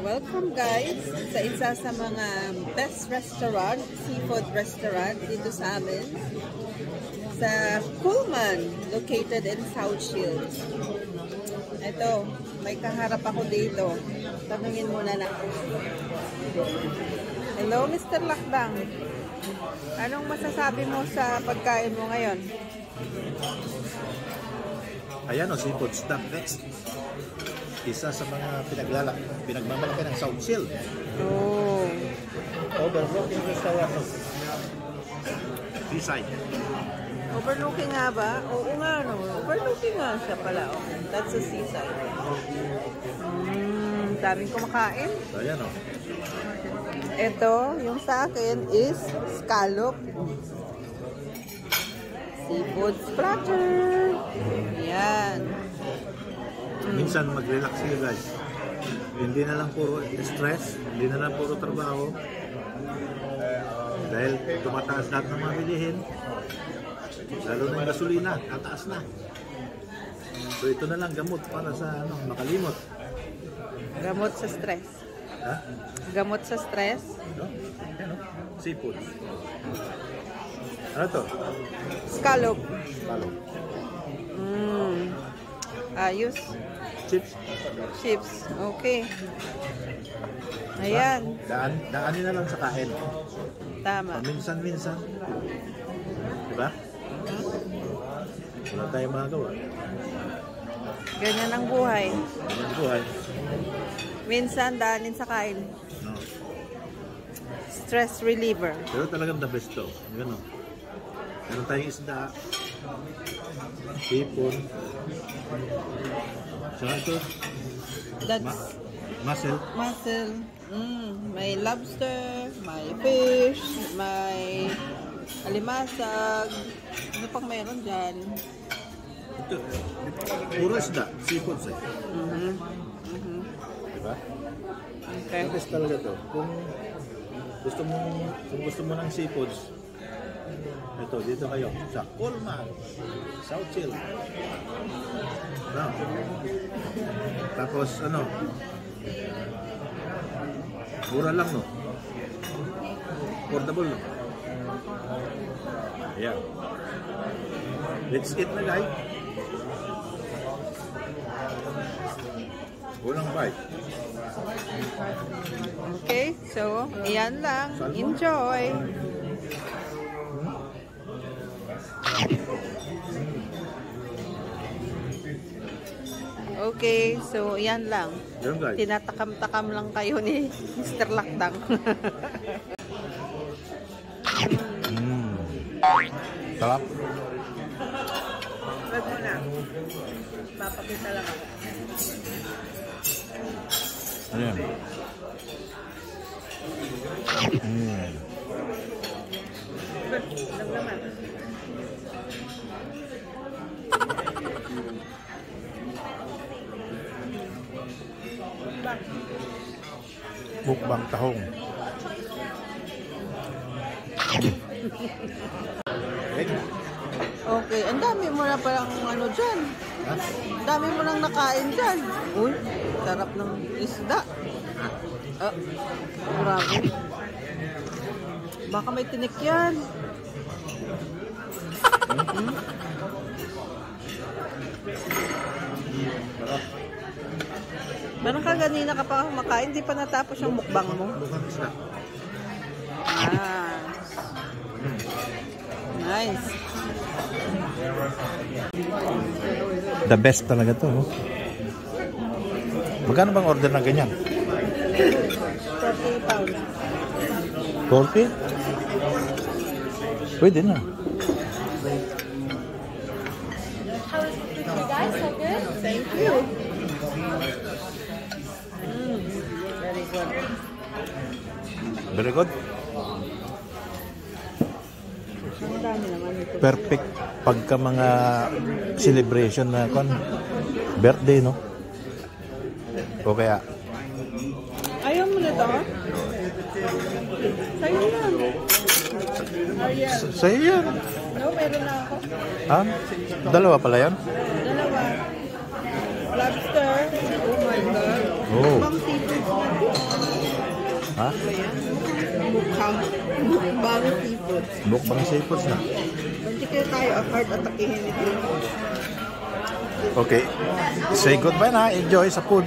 Welcome guys sa isa sa mga best restaurant, seafood restaurant dito sa amin. Sa Pullman, located in South Shields. Ito, may kaharap ako dito. Tanungin muna na. Hello, Mr. Lakdang. Anong masasabi mo sa pagkain mo ngayon? Ayan o, seafood stuff next. Isa sa mga pinaglala, pinagmamalaki ng South Shield. Oh. Overlooking restaurant of Seaside. Overlooking nga ba? Oo nga, no. Overlooking nga siya pala. Oh. That's the seaside. Mmm, daming kumakain. Ayan o. Ito, yung sa akin is scallop. Seafood splatter. Yan. Minsan mag-relax kayo guys. Hindi na lang puro stress, hindi na lang puro trabaho. Dahil tumataas lahat ng mga bilihin. Lalo na yung gasolina, tataas na. So ito na lang gamot para sa ano, makalimot. Gamot sa stress. Ha? Gamot sa stress. Ito? Yan o. Seafood. Ano to? Scallop. Palo. Mmm. Ayos. Chips. Chips. Okay. Ayan. Daan, daanin na lang sa kain. Tama. Paminsan-minsan. Diba? Wala tayong magagawa. Ganyan ang buhay. Ano ang buhay? Minsan, daanin sa kain. No. Stress reliever. Pero talagang the best to. O. Meron tayong isda. Hipon. Saka ito, ma That's muscle. mussel. Mm, may lobster, may fish, may alimasag. Ano pang meron dyan? Ito, puro isda. Seafoods eh. Mhm. Mhm. Diba? Okay. The best talaga to. Kung gusto mo kung gusto mo ng seafoods, ito, dito kayo. Sa Coleman. South Chill. No. Tapos, ano, mura lang, no? Affordable, no? Yeah. Let's eat na, guys. Unang bite. Okay, so, iyan lang. Enjoy! Okay, so lang. Yan, guys. Tinatakam-takam lang kayo ni Mr. Lakdang. Mm. Sarap. Wag mo na. Papakita lang ako. Ano yan? Mm. Lang Mukbang tahong. Okay, ang dami mo na palang ano dyan. Ang dami mo nang nakain dyan. Uy, sarap ng isda. Ah, grabe. Baka may tinik yan. Hmm? Sarap. Meron ka ganina ka pa kumakain, di pa natapos yung mukbang mo. Ah. Nice. The best talaga to. Oh. Magkano bang order na ganyan? 40 pounds. 40? Pwede na. Very good. Perfect pagka mga celebration na kon birthday no. O kaya Ayaw mo na to? Sa'yo yan. Ariel. sa'yo yan. No, meron na ako. Ha? Dalawa pala yan? Dalawa. Lobster. Oh my God. Oh. Ibang seafood. Ha? Mukhang mukbang seafood. Mukbang seafoods na. Hindi kaya tayo apart atakihin ito. Okay. Say goodbye na. Enjoy sa food.